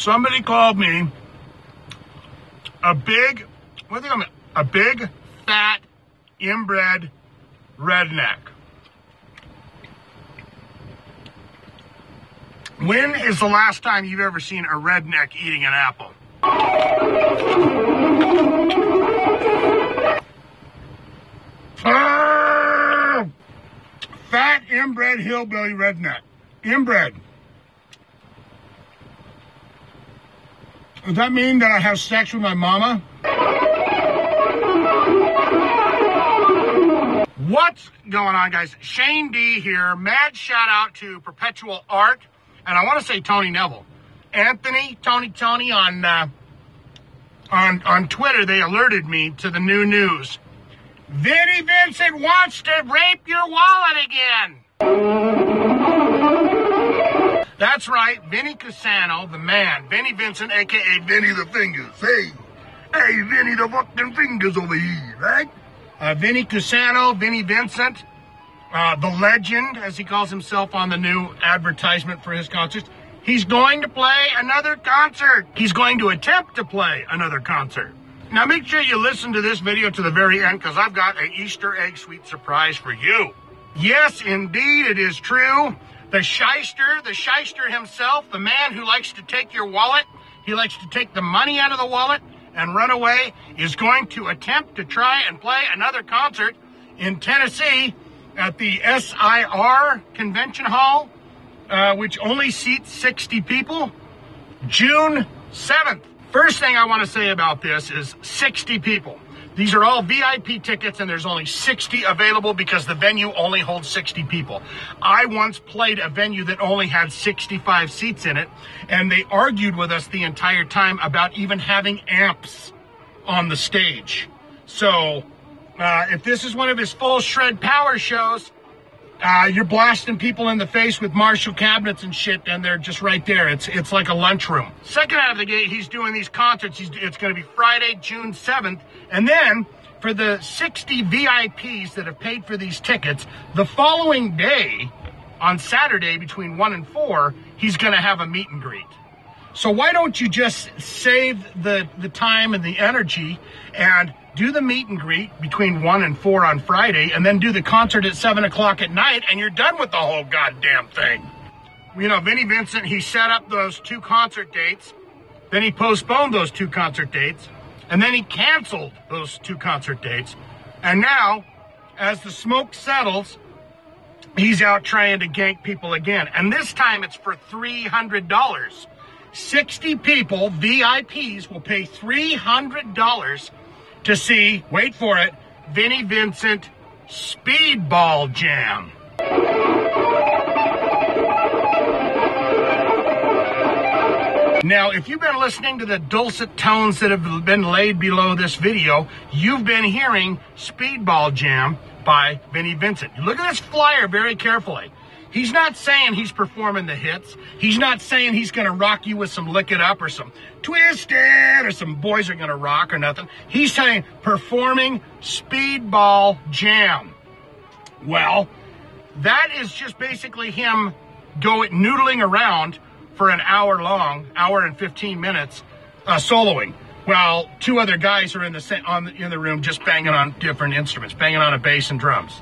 somebody called me a big, what do you call? A big, fat, inbred redneck. When is the last time you've ever seen a redneck eating an apple? Ah! Fat, inbred, hillbilly redneck. Inbred. Does that mean that I have sex with my mama? What's going on, guys? Shane D here. Mad shout out to Perpetual Art, and I want to say Tony Neville, Anthony, Tony, Tony on uh, on on Twitter. They alerted me to the new news. Vinnie Vincent wants to rape your wallet again. That's right, Vinny Cusano, the man, Vinnie Vincent, aka Vinny the Fingers. Hey, hey, Vinny the fucking Fingers over here, right? Uh, Vinny Cusano, Vinnie Vincent, uh, the legend, as he calls himself on the new advertisement for his concerts. He's going to play another concert. He's going to attempt to play another concert. Now make sure you listen to this video to the very end because I've got an Easter egg sweet surprise for you. Yes, indeed, it is true. The shyster, the shyster himself, the man who likes to take your wallet, he likes to take the money out of the wallet and run away, is going to attempt to try and play another concert in Tennessee at the SIR Convention Hall, uh, which only seats 60 people, June 7th. First thing I want to say about this is 60 people. These are all VIP tickets, and there's only 60 available because the venue only holds 60 people. I once played a venue that only had 65 seats in it, and they argued with us the entire time about even having amps on the stage. So, uh, if this is one of his full shred power shows, uh, you're blasting people in the face with Marshall cabinets and shit, and they're just right there. It's it's like a lunchroom. Second out of the gate, he's doing these concerts. He's, it's going to be Friday, June 7th, and then for the 60 VIPs that have paid for these tickets, the following day, on Saturday between one and four, he's going to have a meet and greet. So why don't you just save the the time and the energy and do the meet and greet between one and four on Friday, and then do the concert at seven o'clock at night, and you're done with the whole goddamn thing. You know, Vinnie Vincent, he set up those two concert dates, then he postponed those two concert dates, and then he canceled those two concert dates. And now, as the smoke settles, he's out trying to gank people again. And this time it's for $300. 60 people, VIPs, will pay $300 to see, wait for it, Vinnie Vincent Speedball Jam. Now, if you've been listening to the dulcet tones that have been laid below this video, you've been hearing Speedball Jam by Vinnie Vincent. Look at this flyer very carefully. He's not saying he's performing the hits. He's not saying he's going to rock you with some Lick It Up or some Twisted or some Boys Are Going to Rock or nothing. He's saying performing Speedball Jam. Well, that is just basically him going noodling around for an hour long, hour and 15 minutes, uh, soloing. While two other guys are in the on the, in the room just banging on different instruments, banging on a bass and drums.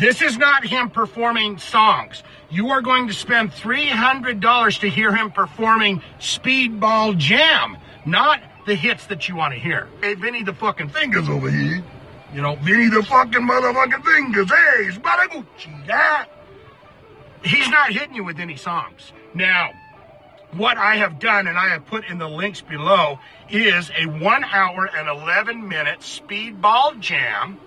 This is not him performing songs. You are going to spend $300 to hear him performing Speedball Jam, not the hits that you want to hear. Hey, Vinny the fucking fingers over here. You know, Vinny the fucking motherfucking fingers. Hey, it's Baragucci, yeah? He's not hitting you with any songs. Now, what I have done and I have put in the links below is a one hour and 11 minute speedball jam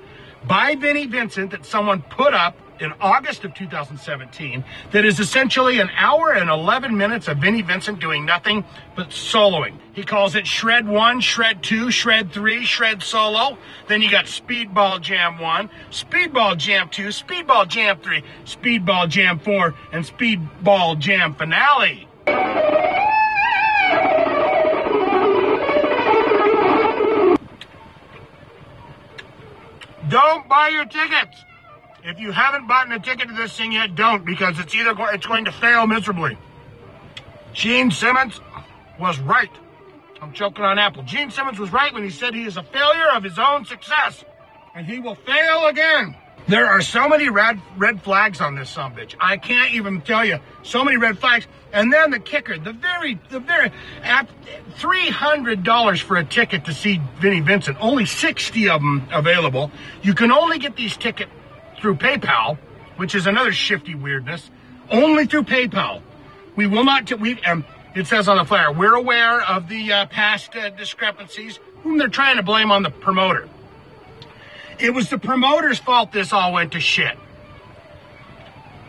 by Vinnie Vincent that someone put up in August of 2017 that is essentially an hour and 11 minutes of Vinnie Vincent doing nothing but soloing. He calls it Shred 1, Shred 2, Shred 3, Shred Solo. Then you got Speedball Jam 1, Speedball Jam 2, Speedball Jam 3, Speedball Jam 4, and Speedball Jam Finale. Don't buy your tickets. If you haven't bought a ticket to this thing yet, don't because it's either go- it's going to fail miserably. Gene Simmons, was right. I'm choking on Apple. Gene Simmons was right when he said he is a failure of his own success, and he will fail again. There are so many red red flags on this son bitch. I can't even tell you. So many red flags. And then the kicker, the very, the very, at three hundred dollars for a ticket to see Vinnie Vincent. Only sixty of them available. You can only get these tickets through PayPal, which is another shifty weirdness. Only through PayPal. We will not. T- we um, it says on the flyer. We're aware of the uh, past uh, discrepancies, whom they're trying to blame on the promoter. It was the promoter's fault this all went to shit.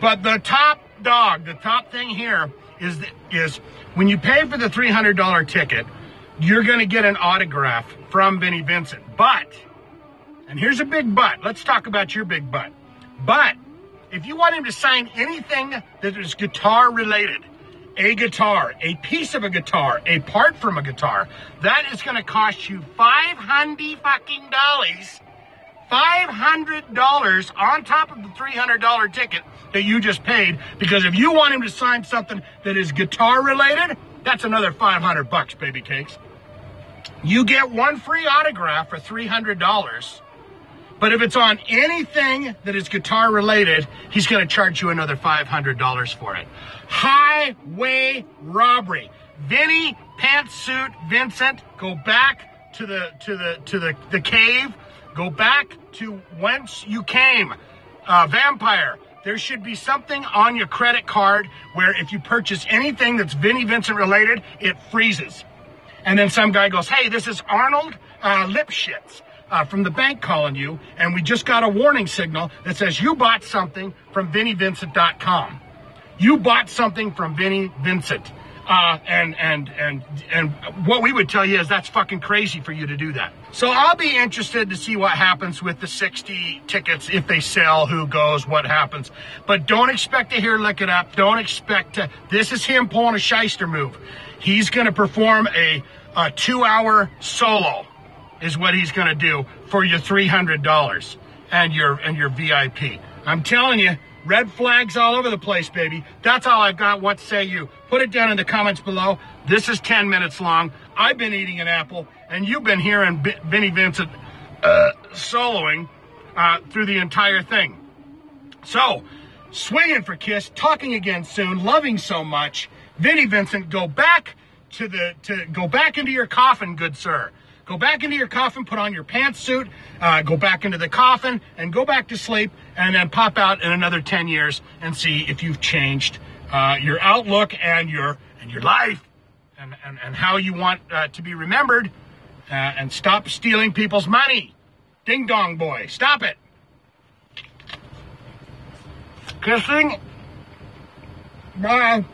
But the top dog, the top thing here is is when you pay for the $300 ticket, you're going to get an autograph from Vinnie Vincent. But, and here's a big but. Let's talk about your big but. But if you want him to sign anything that is guitar related, a guitar, a piece of a guitar, a part from a guitar, that is going to cost you 500 fucking dollars $500 on top of the $300 ticket that you just paid because if you want him to sign something that is guitar related, that's another 500 bucks, baby cakes. You get one free autograph for $300. But if it's on anything that is guitar related, he's going to charge you another $500 for it. Highway robbery. Vinny Pantsuit Vincent, go back to the to the to the, the cave Go back to whence you came. Uh, vampire. There should be something on your credit card where if you purchase anything that's Vinnie Vincent related, it freezes. And then some guy goes, hey, this is Arnold uh, Lipschitz. Uh, from the bank calling you, and we just got a warning signal that says you bought something from VinnieVincent.com. You bought something from Vinnie Vincent. Uh, and and and and what we would tell you is that's fucking crazy for you to do that. So I'll be interested to see what happens with the 60 tickets if they sell, who goes, what happens. But don't expect to hear lick it up. Don't expect to. This is him pulling a shyster move. He's going to perform a, a two hour solo, is what he's going to do for your $300 and your and your VIP. I'm telling you, Red flags all over the place, baby. That's all I've got. What say you? Put it down in the comments below. This is 10 minutes long. I've been eating an apple, and you've been hearing B- Vinnie Vincent uh, soloing uh, through the entire thing. So, swinging for Kiss, talking again soon, loving so much. Vinnie Vincent, go back to the to go back into your coffin, good sir. Go back into your coffin, put on your pantsuit, uh, go back into the coffin, and go back to sleep, and then pop out in another 10 years and see if you've changed uh, your outlook and your and your life and, and, and how you want uh, to be remembered uh, and stop stealing people's money. Ding dong boy, stop it. Kissing. Bye.